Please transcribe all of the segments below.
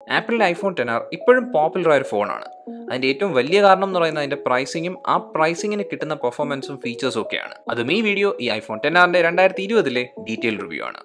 ആപ്പിളിന്റെ iPhone ten R ഇപ്പോഴും popular ആയ ഒരു ഫോണാണ് അതിന്റെ ഏറ്റവും വലിയ കാരണം എന്ന് പറയുന്നത് അതിന്റെ പ്രൈസിങ്ങും ആ പ്രൈസിങ്ങിന് കിട്ടുന്ന പെർഫോമൻസും ഫീച്ചേഴ്സും ഒക്കെയാണ്. അതും ഈ വീഡിയോ ഈ ഐഫോൺ ടെൻ ആറിന്റെ രണ്ടായിരത്തി ഇരുപതിലെ ഡീറ്റെയിൽ റിവ്യൂ ആണ്.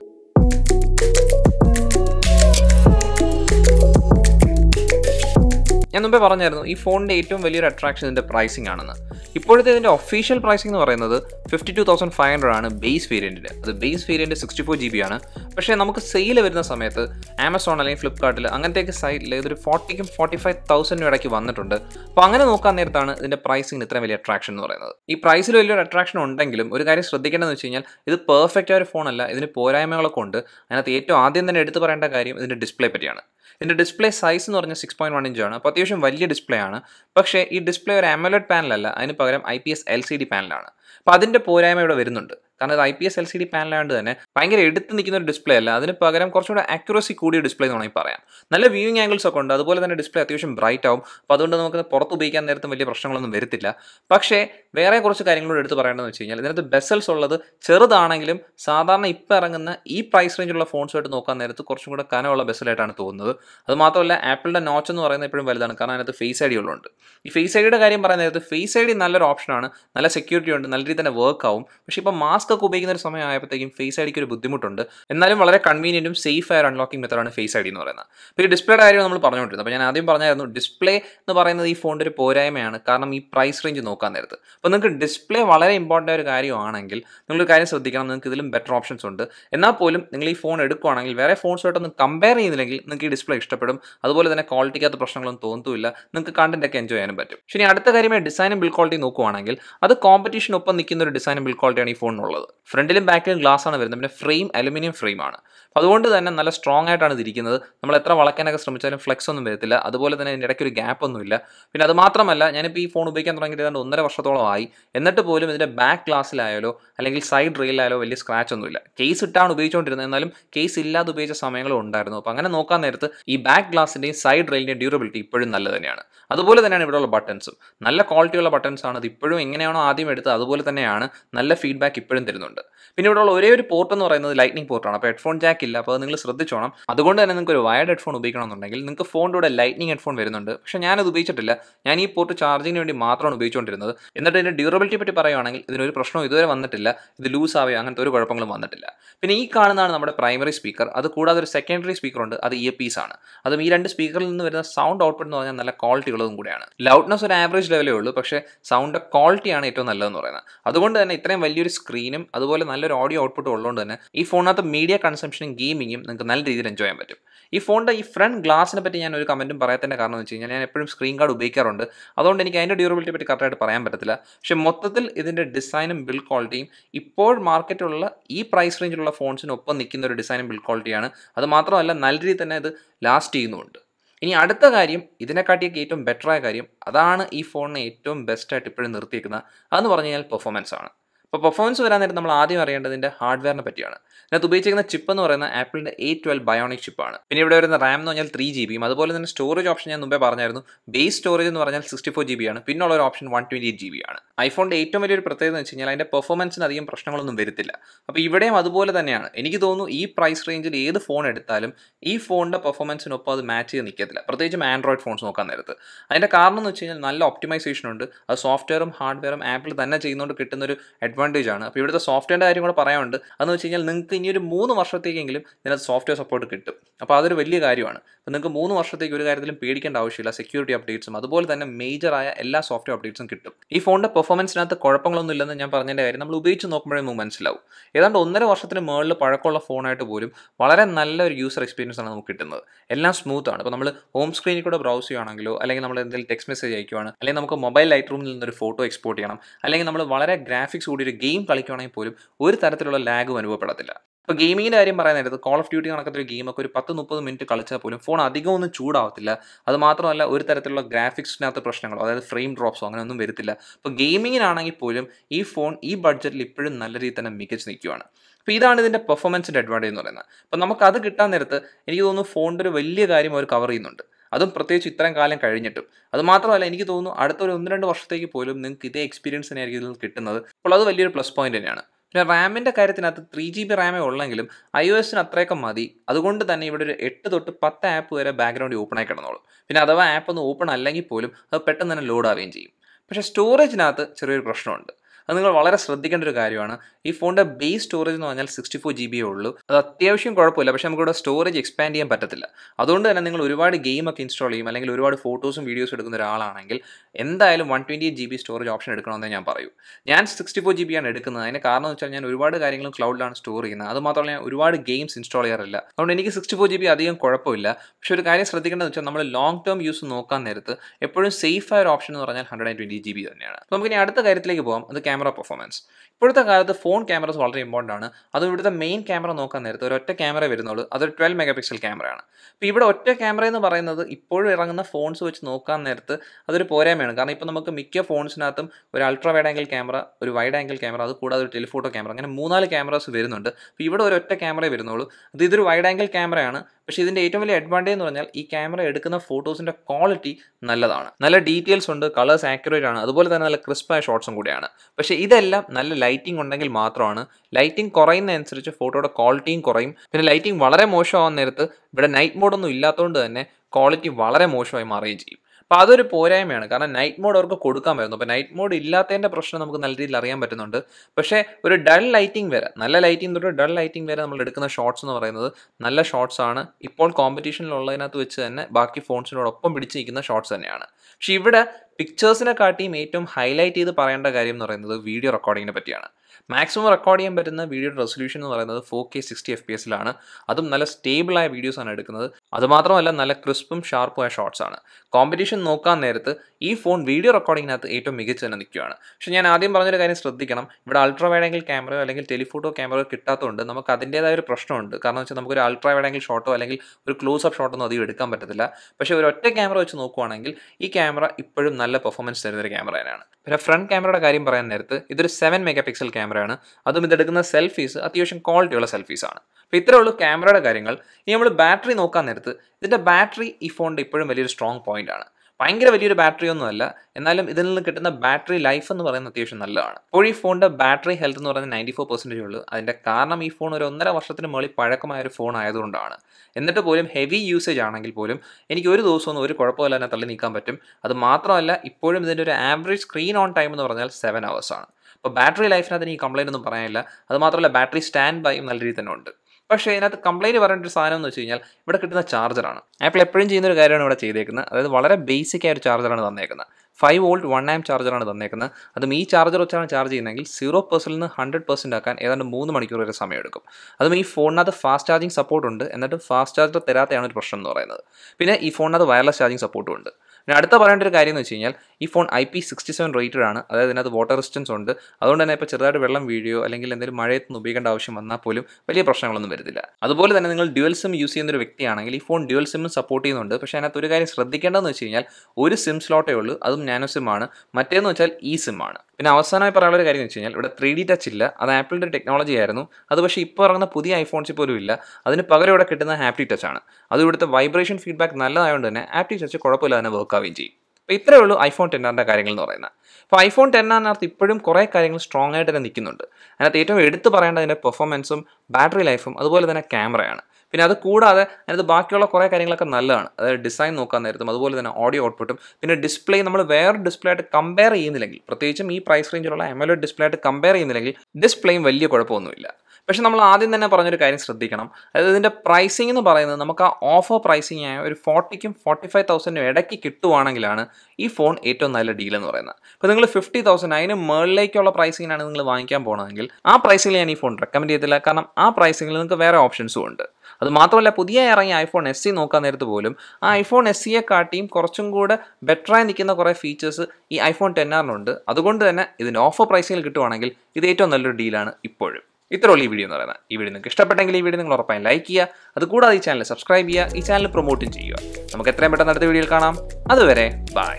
ഞാൻ മുമ്പേ പറഞ്ഞായിരുന്നു ഈ ഫോണിന്റെ ഏറ്റവും വലിയൊരു അട്രാക്ഷൻ ഇതിന്റെ പ്രൈസിംഗ് ആണെന്ന്. ഇപ്പോഴത്തെ ഇതിന്റെ ഒഫീഷ്യൽ പ്രൈസിംഗ് എന്ന് പറയുന്നത് fifty two thousand five hundred ആണ് ബേസ് വേരിയന്റിൽ അത് base variant sixty four G B ആണ്. പക്ഷേ നമുക്ക് സെയിൽ വരുന്ന സമയത്ത് ആമസോൺ അല്ലെങ്കിൽ ഫ്ലിപ്കാർട്ടിൽ അങ്ങനത്തെയൊക്കെ സൈറ്റിൽ ഇതൊരു ഫോർട്ടിക്കും ഫോർട്ടി ഫൈവ് തൗസൻഡിനും ഇടയ്ക്ക് വന്നിട്ടുണ്ട്. അപ്പോൾ അങ്ങനെ നോക്കാൻ നേരത്താണ് ഇതിന്റെ പ്രൈസിംഗ് ഇത്രയും വലിയ അട്രാക്ഷൻ എന്ന് പറയുന്നത്. ഈ പ്രൈസിൽ വലിയൊരു അട്രാക്ഷൻ ഉണ്ടെങ്കിലും ഒരു കാര്യം ശ്രദ്ധിക്കേണ്ടതെന്ന് വെച്ച് കഴിഞ്ഞാൽ ഇത് പെർഫെക്റ്റ് ആയ ഒരു ഫോണല്ല ഇതിന് പോരായ്മകളൊക്കെ ഉണ്ട്. അതിനകത്ത് ഏറ്റവും ആദ്യം തന്നെ എടുത്തു പറയേണ്ട കാര്യം ഇതിന്റെ ഡിസ്പ്ലേ പറ്റിയാണ്. ഇതിന്റെ ഡിസ്പ്ലേ സൈസ് എന്ന് പറഞ്ഞാൽ സിക്സ് പോയിന്റ് വൺ ഇഞ്ചാണ് അപ്പോൾ അത്യാവശ്യം വലിയ ഡിസ്പ്ലേ ആണ്. പക്ഷേ ഈ ഡിസ്പ്ലേ ഒരു അമലഡ് പാനലല്ല അതിന് പകരം I P S L C D പാനലാണ് അപ്പോൾ അതിന്റെ പോരായ്മ ഇവിടെ വരുന്നുണ്ട്. കാരണം ഇത് I P S L C D പാനലായതുകൊണ്ട് തന്നെ ഭയങ്കര എടുത്ത് നിൽക്കുന്ന ഒരു ഡിസ്പ്ലേ അല്ല. അതിന് പകരം കുറച്ചുകൂടെ ആക്യുറസി കൂടിയ ഡിസ്പ്ലേ എന്ന് വേണമെങ്കിൽ പറയാം. നല്ല വ്യൂയിങ് ആംഗിൾസ് ഒക്കെ ഉണ്ട്. അതുപോലെ തന്നെ ഡിസ്പ്ലേ അത്യാവശ്യം ബ്രൈറ്റ് ആവും. അപ്പോൾ അതുകൊണ്ട് നമുക്ക് പുറത്ത് ഉപയോഗിക്കാൻ നേരത്തും വലിയ പ്രശ്നങ്ങളൊന്നും വരത്തില്ല. പക്ഷേ വേറെ കുറച്ച് കാര്യങ്ങളോട് എടുത്ത് പറയേണ്ടതെന്ന് വെച്ച് കഴിഞ്ഞാൽ ഇതിനകത്ത് ബെസൽസ് ഉള്ളത് ചെറുതാണെങ്കിലും സാധാരണ ഇപ്പോൾ ഇറങ്ങുന്ന ഈ പ്രൈസ് റേഞ്ചുള്ള ഫോൺസുമായിട്ട് നോക്കാൻ നേരത്ത് കുറച്ചും കൂടെ കനമുള്ള ബെസലായിട്ടാണ് തോന്നുന്നത്. അത് മാത്രമല്ല ആപ്പിളിന്റെ നോച്ച് എന്ന് പറയുന്നത് എപ്പോഴും വലുതാണ്. കാരണം അതിനകത്ത് ഫേസ് ഐ ഡി ഉള്ളതുണ്ട് ഈ ഫേസ് ഐ ഡിയുടെ കാര്യം പറയുന്ന നേരത്ത് ഫേസ് ഐ ഡി നല്ലൊരു ഓപ്ഷനാണ് നല്ല സെക്യൂരിറ്റി ഉണ്ട്. നല്ല രീതിയിൽ തന്നെ വർക്ക് ആവും. പക്ഷേ ഇപ്പോൾ മാസ്ക് ഒക്കെ ഉപയോഗിക്കുന്ന ഒരു സമയമായപ്പോഴത്തേക്കും ഫേസ് ഐഡിക്ക് ഡിക്ക് ഒരു ബുദ്ധിമുട്ടുണ്ട്. എന്നാലും വളരെ കൺവീനിയന്റും സേഫ് ആയ അൺലോക്കിംഗ് മെത്തഡാണ് ഫേസ് ഐ ഡി എന്ന് പറയുന്നത്. പിന്നെ ഡിസ്പ്ലേയുടെ കാര്യം നമ്മൾ പറഞ്ഞുകൊണ്ടിരുന്നത് അപ്പോൾ ഞാൻ ആദ്യം പറഞ്ഞായിരുന്നു ഡിസ്പ്ലേ എന്ന് പറയുന്നത് ഈ ഫോണിന്റെ ഒരു പോരായ്മയാണ്. കാരണം ഈ പ്രൈസ് റേഞ്ച് നോക്കാൻ നേരത്ത്. അപ്പോൾ നിങ്ങൾക്ക് ഡിസ്പ്ലേ വളരെ ഇമ്പോർട്ടന്റ് ഒരു കാര്യമാണെങ്കിൽ നിങ്ങളൊരു കാര്യം ശ്രദ്ധിക്കണം. നിങ്ങൾക്ക് ഇതിലും ബെറ്റർ ഓപ്ഷൻസ് ഉണ്ട്. എന്നാൽ പോലും നിങ്ങൾ ഈ ഫോൺ എടുക്കുകയാണെങ്കിൽ വേറെ ഫോൺസുമായിട്ടൊന്ന് കമ്പയർ ചെയ്യുന്നില്ലെങ്കിൽ നിങ്ങൾക്ക് ഈ ഡിസ്പ്ലേ ഇഷ്ടപ്പെടും. അതുപോലെ തന്നെ ക്വാളിറ്റിക്കകത്ത് പ്രശ്നങ്ങളൊന്നും തോന്നുന്നില്ല നിങ്ങൾക്ക് കണ്ടന്റ് ഒക്കെ എൻജോയ് ചെയ്യാനും പറ്റും. ശരി അടുത്ത കാര്യമായി ഡിസൈനും ബിൽ ക്വാളിറ്റി നോക്കുവാണെങ്കിൽ അത് കോമ്പറ്റീഷൻ ഒപ്പം നിൽക്കുന്ന ഒരു ഡിസൈനും ബിൽ ക്വാളിറ്റിയാണ് ഈ ഫോണിനുള്ളത് ഫ്രണ്ടിലും ബാക്കിലും ഗ്ലാസ് ആണ് വരുന്നത്. പിന്നെ ഫ്രെയിം അലുമിനിയം ഫ്രെയിം ആണ്. അപ്പോൾ അതുകൊണ്ട് തന്നെ നല്ല സ്ട്രോങ് ആയിട്ടാണ് ഇതിരിക്കുന്നത്. നമ്മൾ എത്ര വളക്കാനൊക്കെ ശ്രമിച്ചാലും ഫ്ലെക്സ് ഒന്നും വരത്തില്ല. അതുപോലെ തന്നെ ഇതിന്റെ ഇടയ്ക്ക് ഒരു ഗ്യാപ്പ് ഒന്നുമില്ല പിന്നെ അത് മാത്രമല്ല ഞാനിപ്പോൾ ഈ ഫോൺ ഉപയോഗിക്കാൻ തുടങ്ങിയിട്ട് ഏതാണ്ട് ഒന്നര വർഷത്തോളമായി എന്നിട്ട് പോലും ഇതിന്റെ ബാക്ക് ഗ്ലാസ്സിലായാലോ അല്ലെങ്കിൽ സൈഡ് റെയിലായാലോ വലിയ സ്ക്രാച്ച് ഒന്നുമില്ല കേസ് ഇട്ടാണ് ഉപയോഗിച്ചുകൊണ്ടിരുന്നത്. എന്നാലും കേസ് ഇല്ലാതെ ഉപയോഗിച്ച സമയങ്ങളും ഉണ്ടായിരുന്നു. അപ്പോൾ അങ്ങനെ നോക്കാൻ നേരത്ത് ഈ ബാക്ക് ഗ്ലാസിന്റെയും സൈഡ് റെയിലിന്റെയും ഡ്യൂറബിലിറ്റി ഇപ്പോഴും നല്ല തന്നെയാണ്. അതുപോലെ തന്നെയാണ് ഇവിടെയുള്ള ബട്ടൺസും. നല്ല ക്വാളിറ്റിയുള്ള ബട്ടൺസ് ആണ്. അത് ഇപ്പോഴും എങ്ങനെയാണോ ആദ്യം എടുത്തത് അതുപോലെ തന്നെയാണ് നല്ല ഫീഡ്ബാക്ക് ഇപ്പോഴും തരുന്നുണ്ട്. പിന്നെ ഇവിടെയുള്ള ഒരേ ഒരു പോർട്ട് എന്ന് പറയുന്നത് ലൈറ്റ്നിങ് പോർട്ടാണ് അപ്പോൾ ഹെഡ്ഫോൺ ജാക്ക് ഇല്ല. അപ്പോൾ നിങ്ങൾ ശ്രദ്ധിച്ചോണം. അതുകൊണ്ട് തന്നെ നിങ്ങൾക്ക് ഒരു വയർഡ് ഹെഡ്ഫോൺ ഉപയോഗിക്കണമെന്നുണ്ടെങ്കിൽ നിങ്ങൾക്ക് ഫോണിന്റെ കൂടെ ലൈറ്റ്നിങ് ഹെഡ്ഫോൺ വരുന്നുണ്ട്. പക്ഷേ ഞാനത് ഉപയോഗിച്ചിട്ടില്ല. ഞാൻ ഈ പോർട്ട് ചാർജിങ്ങിന് വേണ്ടി മാത്രമാണ് ഉപയോഗിച്ചുകൊണ്ടിരുന്നത്. എന്നിട്ട് ഇതിന്റെ ഡ്യൂറബിലിറ്റി പറ്റി പറയുകയാണെങ്കിൽ ഇതിനൊരു പ്രശ്നവും ഇതുവരെ വന്നിട്ടില്ല. ഇത് ലൂസ് ആവുകയോ അങ്ങനത്തെ ഒരു കുഴപ്പങ്ങളും വന്നിട്ടില്ല. പിന്നെ ഈ കാണുന്നതാണ് നമ്മുടെ പ്രൈമറി സ്പീക്കർ അത് കൂടാതെ ഒരു സെക്കൻഡറി സ്പീക്കർ ഉണ്ട്. അത് ഇയർ പീസ് ആണ്. അതും ഈ രണ്ട് സ്പീക്കറിൽ നിന്ന് വരുന്ന സൗണ്ട് ഔട്ട്പുട്ട് എന്ന് പറഞ്ഞാൽ നല്ല ക്വാളിറ്റി ഉള്ളതും കൂടിയാണ്. ലൗഡ്നെസ് ഒരു ആവറേജ് ലെവലേ ഉള്ളൂ പക്ഷേ സൗണ്ട് ക്വാളിറ്റിയാണ് ഏറ്റവും നല്ലതെന്ന് പറയുന്നത്. അതുകൊണ്ട് തന്നെ ഇത്രയും വലിയൊരു സ്ക്രീനും അതുപോലെ നല്ലൊരു ഓഡിയോ ഔട്ട്പുട്ടും ഉള്ളതുകൊണ്ട് തന്നെ ഈ ഫോണിനകത്ത് മീഡിയ കൺസംഷനും ഗെയിമിങ്ങും നിങ്ങൾക്ക് നല്ല രീതിയിൽ എൻജോയ് ചെയ്യാൻ പറ്റും. ഈ ഫോണിന്റെ ഈ ഫ്രണ്ട് ഗ്ലാസിനെ പറ്റി ഞാൻ ഒരു കമന്റും പറയാത്തതിന്റെ കാരണം എന്ന് വെച്ച് കഴിഞ്ഞാൽ ഞാൻ എപ്പോഴും സ്ക്രീൻ കാർഡ് ഉപയോഗിക്കാറുണ്ട്. അതുകൊണ്ട് എനിക്ക് അതിന്റെ ഡ്യൂറബിലിറ്റി പറ്റി കറക്റ്റായിട്ട് പറയാൻ പറ്റത്തില്ല. പക്ഷേ മൊത്തത്തിൽ ഇതിന്റെ ഡിസൈനും ബിൽഡ് ക്വാളിറ്റിയും ഇപ്പോൾ മാർക്കറ്റിലുള്ള ഈ പ്രൈസ് റേഞ്ചിലുള്ള ഫോൺസിനൊപ്പം നിൽക്കുന്ന ഒരു ഡിസൈനും ബിൽഡ് ക്വാളിറ്റിയാണ് അത് മാത്രമല്ല നല്ല രീതിയിൽ തന്നെ ഇത് ലാസ്റ്റ് ചെയ്യുന്നുമുണ്ട്. ഇനി അടുത്ത കാര്യം ഇതിനെക്കാട്ടിയൊക്കെ ഏറ്റവും ബെറ്ററായ കാര്യം അതാണ് ഈ ഫോണിനെ ഏറ്റവും ബെസ്റ്റായിട്ട് ഇപ്പോഴും നിർത്തിയേക്കുന്നത് അതെന്ന് പറഞ്ഞു കഴിഞ്ഞാൽ പെർഫോമൻസ് ആണ്. അപ്പോൾ പെർഫോമൻസ് വരാൻ നേരം നമ്മൾ ആദ്യം അറിയേണ്ടതിന്റെ ഹാർഡ്വെയറിനെ പറ്റിയാണ്. ഇതിനകത്ത് ഉപയോഗിച്ചിരിക്കുന്ന ചിപ്പ് എന്ന് പറയുന്ന ആപ്പിളിന്റെ എ ട്വൽവ് ബയോണിക് ചിപ്പാണ് പിന്നെ ഇവിടെ വരുന്ന റാം എന്ന് പറഞ്ഞാൽ ത്രീ ജി ബിയും അതുപോലെ തന്നെ സ്റ്റോറേജ് ഓപ്ഷൻ ഞാൻ മുമ്പേ പറഞ്ഞായിരുന്നു. ബേസ് സ്റ്റോറേജ് എന്ന് പറഞ്ഞാൽ സിക്സ്റ്റി ഫോർ ജി ബി ആണ് പിന്നുള്ള ഒരു option one twenty eight G B ആണ്. ഐഫോണിന്റെ ഏറ്റവും വലിയൊരു പ്രത്യേകത എന്ന് വെച്ച് കഴിഞ്ഞാൽ അതിന്റെ പെർഫോമൻസിന് അധികം പ്രശ്നങ്ങളൊന്നും വരത്തില്ല. അപ്പോൾ ഇവിടെയും അതുപോലെ തന്നെയാണ്. എനിക്ക് തോന്നുന്നു ഈ പ്രൈസ് റേഞ്ചിൽ ഏത് ഫോൺ എടുത്താലും ഈ ഫോണിന്റെ പെർഫോമൻസിനൊപ്പം അത് മാച്ച് ചെയ്ത് നിൽക്കത്തില്ല പ്രത്യേകിച്ചും ആൻഡ്രോയിഡ് ഫോൺസ് നോക്കാൻ നേരത്ത്. അതിന്റെ കാരണം എന്ന് വെച്ച് കഴിഞ്ഞാൽ നല്ല ഒപ്റ്റിമൈസേഷൻ ഉണ്ട്. അത് സോഫ്റ്റ്വെയറും ഹാർഡ്വെയറും ആപ്പിൾ തന്നെ ചെയ്യുന്നതുകൊണ്ട് കിട്ടുന്ന ഒരു അഡ്വാന്റേജ് ആണ്. അപ്പോൾ ഇവിടുത്തെ സോഫ്റ്റ്വെയറിന്റെ കാര്യം കൂടെ പറയാനുണ്ട്. അതെന്ന് വെച്ച് കഴിഞ്ഞാൽ നിങ്ങൾക്ക് ഇനി ഒരു മൂന്ന് വർഷത്തേക്കെങ്കിലും ഇതിനകത്ത് സോഫ്റ്റ്വെയർ സപ്പോർട്ട് കിട്ടും. അപ്പോൾ അതൊരു വലിയ കാര്യമാണ്. അപ്പോൾ നിങ്ങൾക്ക് മൂന്ന് വർഷത്തേക്ക് ഒരു കാര്യത്തിലും പേടിക്കേണ്ട ആവശ്യമില്ല. സെക്യൂരിറ്റി അപ്ഡേറ്റ്സും അതുപോലെ തന്നെ മേജറായ എല്ലാ സോഫ്റ്റ്വെയർ അപ്ഡേറ്റ്സും കിട്ടും. ഈ ഫോണിന്റെ പെർഫോമൻസിനകത്ത് കുഴപ്പങ്ങളൊന്നും ഇല്ലെന്ന് ഞാൻ പറഞ്ഞതിന്റെ കാര്യം നമ്മൾ ഉപയോഗിച്ച് നോക്കുമ്പോഴേ നമുക്ക് മനസ്സിലാവും. ഏതാണ്ട് ഒന്നര വർഷത്തിന് മുകളിൽ പഴക്കമുള്ള ഫോണായിട്ട് പോലും വളരെ നല്ല ഒരു യൂസർ എക്സ്പീരിയൻസ് ആണ് നമുക്ക് കിട്ടുന്നത്. എല്ലാം സ്മൂത്ത് ആണ്. ഇപ്പോൾ നമ്മൾ ഹോം സ്ക്രീനിൽ കൂടെ ബ്രൗസ് ചെയ്യുകയാണെങ്കിലോ അല്ലെങ്കിൽ നമ്മൾ എന്തെങ്കിലും ടെക്സ്റ്റ് മെസ്സേജ് അയക്കുവാണ് അല്ലെങ്കിൽ നമുക്ക് മൊബൈൽ ലൈറ്റ് റൂമിൽ നിന്നൊരു ഫോട്ടോ എക്സ്പോർട്ട് ചെയ്യണം അല്ലെങ്കിൽ നമ്മൾ വളരെ ഗ്രാഫിക്സ് കൂടി ഗെയിം കളിക്കുകയാണെങ്കിൽ പോലും ഒരു തരത്തിലുള്ള ലാഗും അനുഭവപ്പെടത്തില്ല. ഇപ്പോൾ ഗെയിമിങ്ങിന്റെ കാര്യം പറയാൻ നേരത്ത് കോൾ ഓഫ് ഡ്യൂട്ടി കണക്കത്തൊരു ഗെയിമൊക്കെ ഒരു പത്ത് മുപ്പത് മിനിറ്റ് കളിച്ചാൽ പോലും ഫോൺ അധികം ഒന്നും ചൂടാവത്തില്ല. അത് മാത്രമല്ല ഒരു തരത്തിലുള്ള ഗ്രാഫിക്സിനകത്ത് പ്രശ്നങ്ങളോ അതായത് ഫ്രെയിം ഡ്രോപ്സോ അങ്ങനെ ഒന്നും വരത്തില്ല. ഇപ്പോൾ ഗെയിമിങ്ങിനാണെങ്കിൽ പോലും ഈ ഫോൺ ഈ ബഡ്ജറ്റിൽ ഇപ്പോഴും നല്ല രീതിയിൽ തന്നെ മികച്ച് നിൽക്കുകയാണ് അപ്പോൾ ഇതാണ് ഇതിന്റെ പെർഫോമൻസിന്റെ അഡ്വാന്റേജ് എന്ന് പറയുന്നത്. അപ്പോൾ നമുക്ക് അത് കിട്ടാൻ നേരത്ത് എനിക്ക് തോന്നുന്നു ഫോണിന്റെ ഒരു വലിയ കാര്യം അവർ കവർ ചെയ്യുന്നുണ്ട്. അതും പ്രത്യേകിച്ച് ഇത്രയും കാലം കഴിഞ്ഞിട്ടും. അത് മാത്രമല്ല എനിക്ക് തോന്നുന്നു അടുത്ത ഒരു ഒന്ന് രണ്ട് വർഷത്തേക്ക് പോലും നിങ്ങൾക്ക് ഇതേ എക്സ്പീരിയൻസ് തന്നെയായിരിക്കും ഇതിൽ നിന്ന് കിട്ടുന്നത്. അപ്പോൾ അത് വലിയൊരു പ്ലസ് പോയിന്റ് തന്നെയാണ്. പിന്നെ റാമിന്റെ കാര്യത്തിനകത്ത് ത്രീ ജി ബി റാമേ ഉള്ളെങ്കിലും ഐ ഒ എസിന് അത്രയൊക്കെ മതി. അതുകൊണ്ട് തന്നെ ഇവിടെ ഒരു എട്ട് തൊട്ട് പത്ത് ആപ്പ് വരെ ബാക്ക്ഗ്രൗണ്ടിൽ ഓപ്പൺ ആയി കിടന്നോളും. പിന്നെ അഥവാ ആപ്പ് ഒന്ന് ഓപ്പൺ അല്ലെങ്കിൽ പോലും അത് പെട്ടെന്ന് തന്നെ ലോഡ് ആവുകയും ചെയ്യും. പക്ഷേ സ്റ്റോറേജിനകത്ത് ചെറിയൊരു പ്രശ്നമുണ്ട്. അത് നിങ്ങൾ വളരെ ശ്രദ്ധിക്കേണ്ട ഒരു കാര്യമാണ്. ഈ ഫോണിന്റെ ബേസ് സ്റ്റോറേജ് എന്ന് പറഞ്ഞാൽ സിക്സ്റ്റി ഫോർ ജി ബിയേ ഉള്ളൂ. അത് അത്യാവശ്യം കുഴപ്പമില്ല. പക്ഷേ നമുക്കിവിടെ സ്റ്റോറേജ് എക്സ്പാൻഡ് ചെയ്യാൻ പറ്റത്തില്ല. അതുകൊണ്ട് തന്നെ നിങ്ങൾ ഒരുപാട് ഗെയിം ഒക്കെ ഇൻസ്റ്റാൾ ചെയ്യും. അല്ലെങ്കിൽ ഒരുപാട് ഫോട്ടോസും വീഡിയോസും എടുക്കുന്ന ഒരാളാണെങ്കിൽ എന്തായാലും one twenty eight G B storage option എടുക്കണമെന്ന് ഞാൻ പറയൂ. ഞാൻ സിക്സ്റ്റി ഫോർ ജി ബി ആണ് എടുക്കുന്നത്. അതിന് കാരണം എന്ന് വെച്ചാൽ ഞാൻ ഒരുപാട് കാര്യങ്ങളും ക്ലൗഡിലാണ് സ്റ്റോർ ചെയ്യുന്നത്. അത് മാത്രമല്ല ഞാൻ ഒരുപാട് ഗെയിംസ് ഇൻസ്റ്റാൾ ചെയ്യാറില്ല. അതുകൊണ്ട് എനിക്ക് സിക്സ്റ്റി ഫോർ ജി ബി അധികം കുഴപ്പമില്ല. പക്ഷേ ഒരു കാര്യം ശ്രദ്ധിക്കേണ്ടത് വെച്ചാൽ നമ്മൾ ലോങ് ടേം യൂസ് നോക്കാൻ നേരത്ത് എപ്പോഴും സേഫ് ആയ ഒരു ഓപ്ഷൻ എന്ന് പറഞ്ഞാൽ hundred and twenty G B തന്നെയാണ്. നമുക്ക് ഇനി അടുത്ത കാര്യത്തിലേക്ക് പോകാം. അത് ക്യാമറ പെർഫോമൻസ് ഇപ്പോഴത്തെ കാലത്ത് ഫോൺ ക്യാമറസ് വളരെ ഇമ്പോർട്ടന്റ് ആണ്. അതും ഇവിടുത്തെ മെയിൻ ക്യാമറ നോക്കാൻ നേരത്തെ ഒരു ഒറ്റ ക്യാമറ വരുന്നുള്ളൂ. അതൊരു ട്വൽവ് മെഗാ പിക്സൽ ക്യാമറയാണ് അപ്പോൾ ഇവിടെ ഒറ്റ ക്യാമറ എന്ന് പറയുന്നത് ഇപ്പോഴും ഇറങ്ങുന്ന ഫോൺസ് വെച്ച് നോക്കാൻ നേരത്ത് അതൊരു പോരായ്മയാണ്. കാരണം ഇപ്പോൾ നമുക്ക് മിക്ക ഫോൺസിനകത്തും ഒരു അൾട്രാ വൈഡ് ആംഗിൾ ക്യാമറ ഒരു വൈഡ് ആംഗിൾ ക്യാമറ അത് കൂടാതെ ഒരു ടെലിഫോട്ടോ ക്യാമറ അങ്ങനെ മൂന്നാൽ ക്യാമറാസ് വരുന്നുണ്ട്. അപ്പോൾ ഇവിടെ ഒരു ഒറ്റ ക്യാമറ വരുന്നുള്ളൂ. അത് ഇതൊരു വൈഡ് ആംഗിൾ ക്യാമറയാണ് പക്ഷേ ഇതിന്റെ ഏറ്റവും വലിയ അഡ്വാന്റേജ് എന്ന് പറഞ്ഞാൽ ഈ ക്യാമറ എടുക്കുന്ന ഫോട്ടോസിന്റെ ക്വാളിറ്റി നല്ലതാണ്. നല്ല ഡീറ്റെയിൽസ് ഉണ്ട് കളേഴ്സ് ആക്യുറേറ്റ് ആണ്. അതുപോലെ തന്നെ നല്ല ക്രിസ്പായ ഷോട്ട്സും കൂടിയാണ്. പക്ഷേ ഇതെല്ലാം നല്ല ലൈറ്റിംഗ് ഉണ്ടെങ്കിൽ മാത്രമാണ് ലൈറ്റിംഗ് കുറയുന്നതനുസരിച്ച് ഫോട്ടോയുടെ ക്വാളിറ്റിയും കുറയും. പിന്നെ ലൈറ്റിംഗ് വളരെ മോശമാകുന്ന നേരത്ത് ഇവിടെ നൈറ്റ് മോഡൊന്നും ഇല്ലാത്തതുകൊണ്ട് തന്നെ ക്വാളിറ്റി വളരെ മോശമായി മാറുകയും ചെയ്യും. അപ്പോൾ അതൊരു പോരായ്മയാണ്. കാരണം നൈറ്റ് മോഡ് അവർക്ക് കൊടുക്കാൻ പറ്റുന്നു. അപ്പോൾ നൈറ്റ് മോഡ് ഇല്ലാത്തതിന്റെ പ്രശ്നം നമുക്ക് നല്ല രീതിയിൽ അറിയാൻ പറ്റുന്നുണ്ട്. പക്ഷേ ഒരു ഡൾ ലൈറ്റിംഗ് വരെ നല്ല ലൈറ്റിംഗ് തൊട്ട് ഡൾ ലൈറ്റിംഗ് വരെ നമ്മൾ എടുക്കുന്ന ഷോട്ട്സ് എന്ന് പറയുന്നത് നല്ല ഷോട്ട്സ് ആണ്. ഇപ്പോൾ കോമ്പറ്റീഷനിലുള്ളതിനകത്ത് വെച്ച് തന്നെ ബാക്കി ഫോൺസിനോടൊപ്പം പിടിച്ച് നിൽക്കുന്ന ഷോട്ട്സ് തന്നെയാണ്. പക്ഷേ ഇവിടെ പിക്ചേഴ്സിനെ കാട്ടിയും ഏറ്റവും ഹൈലൈറ്റ് ചെയ്ത് പറയേണ്ട കാര്യം എന്ന് പറയുന്നത് വീഡിയോ റെക്കോർഡിങ്ങിനെ പറ്റിയാണ്. മാക്സിമം റെക്കോർഡ് ചെയ്യാൻ പറ്റുന്ന വീഡിയോയുടെ റെസൊല്യൂഷൻ എന്ന് പറയുന്നത് four K sixty F P എസിലാണ് അതും നല്ല സ്റ്റേബിളായ വീഡിയോസാണ് എടുക്കുന്നത്. അതുമാത്രമല്ല നല്ല ക്രിസ്പും ഷാർപ്പുമായ ഷോട്ട്സ് ആണ്. കോമ്പറ്റീഷൻ നോക്കാൻ നേരത്ത് ഈ ഫോൺ വീഡിയോ റെക്കോർഡിങ്ങിനകത്ത് ഏറ്റവും മികച്ച തന്നെ നിൽക്കുകയാണ് പക്ഷെ ഞാൻ ആദ്യം പറഞ്ഞൊരു കാര്യം ശ്രദ്ധിക്കണം. ഇവിടെ അൾട്രാ വൈഡ് ആംഗിൾ ക്യാമറയോ അല്ലെങ്കിൽ ടെലിഫോട്ടോ ക്യാമറയോ കിട്ടാത്തതുകൊണ്ട് നമുക്ക് അതിന്റേതായ ഒരു പ്രശ്നമുണ്ട്. കാരണം വെച്ചാൽ നമുക്കൊരു അൾട്രാ വൈഡ് ആംഗിൾ ഷോട്ടോ അല്ലെങ്കിൽ ഒരു ക്ലോസ് അപ്പ് ഷോട്ടൊന്നും അധികം എടുക്കാൻ പറ്റത്തില്ല. പക്ഷേ ഒരു ഒറ്റ ക്യാമറ വെച്ച് നോക്കുവാണെങ്കിൽ ഈ ക്യാമറ ഇപ്പോഴും നല്ല പെർഫോമൻസ് തരുന്ന ഒരു ക്യാമറ തന്നെയാണ്. പിന്നെ ഫ്രണ്ട് ക്യാമറയുടെ കാര്യം പറയാൻ നേരത്ത് ഇതൊരു സെവൻ മെഗാ പിക്സൽ ക്യാമറയാണ്. അതും ഇതെടുക്കുന്ന സെൽഫീസ് അത്യാവശ്യം ക്വാളിറ്റിയുള്ള സെൽഫീസാണ് അപ്പോൾ ഇത്രേ ഉള്ളൂ ക്യാമറയുടെ കാര്യങ്ങൾ. ഇനി നമ്മൾ ബാറ്ററി നോക്കാൻ നേരത്ത് ഇതിന്റെ ബാറ്ററി ഈ ഫോണിന്റെ ഇപ്പോഴും വലിയൊരു സ്ട്രോങ് പോയിന്റ് ആണ്. ഭയങ്കര വലിയൊരു ബാറ്ററി ഒന്നുമല്ല എന്നാലും ഇതിൽ നിന്ന് കിട്ടുന്ന ബാറ്ററി ലൈഫ് എന്ന് പറയുന്നത് അത്യാവശ്യം നല്ലതാണ്. ഇപ്പോൾ ഈ ഫോണിന്റെ ബാറ്ററി ഹെൽത്ത് എന്ന് പറയുന്നത് നയന്റി ഫോർ പെർസെന്റേജ് ഉള്ളൂ. അതിന്റെ കാരണം ഈ ഫോൺ ഒരു ഒന്നര വർഷത്തിന് മുകളിൽ പഴക്കമായ ഒരു ഫോൺ ആയതുകൊണ്ടാണ്. എന്നിട്ട് പോലും ഹെവി യൂസേജ് ആണെങ്കിൽ പോലും എനിക്ക് ഒരു ദിവസമൊന്നും ഒരു കുഴപ്പമില്ല തന്നെ തള്ളി നീക്കാൻ പറ്റും. അത് മാത്രമല്ല ഇപ്പോഴും ഇതിന്റെ ഒരു ആവറേജ് സ്ക്രീൻ ഓൺ ടൈം എന്ന് പറഞ്ഞാൽ സെവൻ അവേഴ്സാണ് അപ്പോൾ ബാറ്ററി ലൈഫിനകത്ത് എനിക്ക് കംപ്ലൈന്റ് ഒന്നും പറയാനില്ല. അത് മാത്രമല്ല ബാറ്ററി സ്റ്റാൻഡ് ബൈ നല്ല രീതിയിൽ തന്നെ ഉണ്ട്. പക്ഷേ ഇതിനകത്ത് കംപ്ലൈന്റ് ഒരു സാധനം എന്ന് വെച്ച് കഴിഞ്ഞാൽ ഇവിടെ കിട്ടുന്ന ചാർജറാണ് ആപ്പിൾ എപ്പോഴും ചെയ്യുന്ന ഒരു കാര്യമാണ് ഇവിടെ ചെയ്തേക്കുന്നത്. അതായത് വളരെ ബേസിക് ആയ ഒരു ചാർജറാണ് തന്നേക്കുന്നത്. ഫൈവ് വോൾട്ട് വൺ ആം ചാർജറാണ് തന്നേക്കുന്നത്. അതും ഈ ചാർജർ വെച്ചാണ് ചാർജ് ചെയ്യുന്നതെങ്കിൽ സീറോ പെർസെന്റിൽ നിന്ന് ഹൺഡ്രഡ് പെർസെന്റ് ആക്കാൻ ഏതാണ്ട് മൂന്ന് മണിക്കൂർ വരെ സമയമെടുക്കും. അതും ഈ ഫോണിനകത്ത് ഫാസ്റ്റ് ചാർജിങ് സപ്പോർട്ട് ഉണ്ട്. എന്നിട്ട് ഫാസ്റ്റ് ചാർജർ തരാത്തയാണ് ഒരു പ്രശ്നം എന്ന് പറയുന്നത്. പിന്നെ ഈ ഫോണിനകത്ത് വയർലെസ് ചാർജിങ് സപ്പോർട്ടും ഉണ്ട്. പിന്നെ അടുത്ത പറയേണ്ട ഒരു കാര്യം എന്ന് വെച്ച് കഴിഞ്ഞാൽ ഈ phone I P sixty seven rated ആണ് അതായത് ഇതിനകത്ത് വാട്ടർ റെസിസ്റ്റൻസ് ഉണ്ട്. അതുകൊണ്ട് തന്നെ ഇപ്പോൾ ചെറുതായിട്ട് വെള്ളം വീഴുകയോ അല്ലെങ്കിൽ എന്തെങ്കിലും മഴയത്ത് ഉപയോഗിക്കേണ്ട ആവശ്യം വന്നാൽ പോലും വലിയ പ്രശ്നങ്ങളൊന്നും വരുന്നില്ല. അതുപോലെ തന്നെ നിങ്ങൾ ഡ്യുവൽ സിം യൂസ് ചെയ്യുന്ന ഒരു വ്യക്തിയാണെങ്കിൽ ഈ ഫോൺ ഡ്യുവൽ സിമ്മും സപ്പോർട്ട് ചെയ്യുന്നുണ്ട്. പക്ഷേ അതിനകത്ത് ഒരു കാര്യം ശ്രദ്ധിക്കേണ്ടതെന്ന് വെച്ച് കഴിഞ്ഞാൽ ഒരു സിം സ്ലോട്ടേ ഉള്ളൂ. അതും നാനോ സിം ആണ്. മറ്റേന്ന് വെച്ചാൽ ഈ സിം ആണ്. പിന്നെ അവസാനമായി പറയാനുള്ള ഒരു കാര്യം എന്ന് വെച്ച് കഴിഞ്ഞാൽ ഇവിടെ ത്രീ ഡി ടച്ച് ഇല്ല. അത് ആപ്പിളിന്റെ ടെക്നോളജി ആയിരുന്നു. അത് പക്ഷേ ഇപ്പോൾ ഇറങ്ങുന്ന പുതിയ ഐഫോൺസിൽ പോലും ഇല്ല. അതിന് പകരം ഇവിടെ കിട്ടുന്ന ഹാപ്റ്റി ടച്ച് ആണ്. അത് ഇവിടുത്തെ വൈബ്രേഷൻ ഫീഡ്ബാക്ക് നല്ലതായതുകൊണ്ട് തന്നെ ആപ്പി ടച്ച് കുഴപ്പമില്ല. തന്നെ വർക്ക് ആവുകയും ചെയ്യും. അപ്പോൾ ഇത്രയേ ഉള്ളൂ ഐഫോൺ ടെന്നാറിന്റെ കാര്യങ്ങൾ എന്ന് പറയുന്നത്. അപ്പോൾ ഐഫോൺ ടെന്നാറിനകത്ത് ഇപ്പോഴും കുറേ കാര്യങ്ങൾ സ്ട്രോങ് ആയിട്ട് തന്നെ നിൽക്കുന്നുണ്ട്. അതിനകത്ത് ഏറ്റവും എടുത്തു പറയേണ്ടത് അതിന്റെ പെർഫോമൻസും ബാറ്ററി ലൈഫും അതുപോലെ തന്നെ ക്യാമറയാണ് പിന്നെ അത് കൂടാതെ അതിനകത്ത് ബാക്കിയുള്ള കുറേ കാര്യങ്ങളൊക്കെ നല്ലതാണ്. അതായത് ഡിസൈൻ നോക്കാൻ നേരത്തും അതുപോലെ തന്നെ ഓഡിയോ ഔട്ട്പുട്ടും പിന്നെ ഡിസ്പ്ലേ നമ്മൾ വേറെ ഡിസ്പ്ലേ ആയിട്ട് കമ്പയർ ചെയ്യുന്നില്ലെങ്കിൽ പ്രത്യേകിച്ചും ഈ പ്രൈസ് റേഞ്ചിലുള്ള എമലോ ഡിസ്പ്ലേ ആയിട്ട് കമ്പയർ ചെയ്യുന്നില്ലെങ്കിൽ ഡിസ്പ്ലേയും വലിയ കുഴപ്പമൊന്നുമില്ല. പക്ഷെ നമ്മൾ ആദ്യം തന്നെ പറഞ്ഞൊരു കാര്യം ശ്രദ്ധിക്കണം. അതായത് ഇതിന്റെ പ്രൈസിംഗ് എന്ന് പറയുന്നത് നമുക്ക് ആ ഓഫർ പ്രൈസിംഗ് ആയ ഒരു ഫോർട്ടിക്കും ഫോർട്ടി ഫൈവ് തൗസൻഡിനും ഇടയ്ക്ക് കിട്ടുവാണെങ്കിലാണ് ഈ ഫോൺ ഏറ്റവും നല്ല ഡീൽ എന്ന് പറയുന്നത്. ഇപ്പോൾ നിങ്ങൾ ഫിഫ്റ്റി തൗസൻഡ് അതിന് മേളിലേക്കുള്ള പ്രൈസിങ്ങിനാണ് നിങ്ങൾ വാങ്ങിക്കാൻ പോകണമെങ്കിൽ ആ പ്രൈസിൽ ഞാൻ ഈ ഫോൺ റെക്കമെൻഡ് ചെയ്തില്ല. കാരണം ആ പ്രൈസിങ്ങിൽ നിങ്ങൾക്ക് വേറെ ഓപ്ഷൻസും ഉണ്ട്. അത് മാത്രമല്ല പുതിയ ഇറങ്ങിയ ഐഫോൺ എസ് സി നോക്കാൻ നേരത്ത് പോലും ആ ഐഫോൺ എസ് സിയെ കാട്ടിയും കുറച്ചും കൂടെ ബെറ്ററായി നിൽക്കുന്ന കുറേ ഫീച്ചേഴ്സ് ഈ ഐഫോൺ ടെൻ ആറിനുണ്ട് അതുകൊണ്ട് തന്നെ ഇതിന്റെ ഓഫർ പ്രൈസിങ്ങിൽ കിട്ടുവാണെങ്കിൽ ഇത് ഏറ്റവും നല്ലൊരു ഡീലാണ് ഇപ്പോഴും. ഇത്രയുള്ള ഈ വീഡിയോ എന്ന് പറയുന്നത്. ഈ വീഡിയോ നിങ്ങൾക്ക് ഇഷ്ടപ്പെട്ടെങ്കിൽ ഈ വീഡിയോ നിങ്ങൾ ഉറപ്പായും ലൈക്ക് ചെയ്യുക. അതുകൂടാതെ ഈ ചാനൽ സബ്സ്ക്രൈബ് ചെയ്യുക. ഈ ചാനൽ പ്രൊമോട്ടും ചെയ്യുക. നമുക്ക് എത്രയും പെട്ടെന്ന് അടുത്ത വീഡിയോയിൽ കാണാം. അതുവരെ ബൈ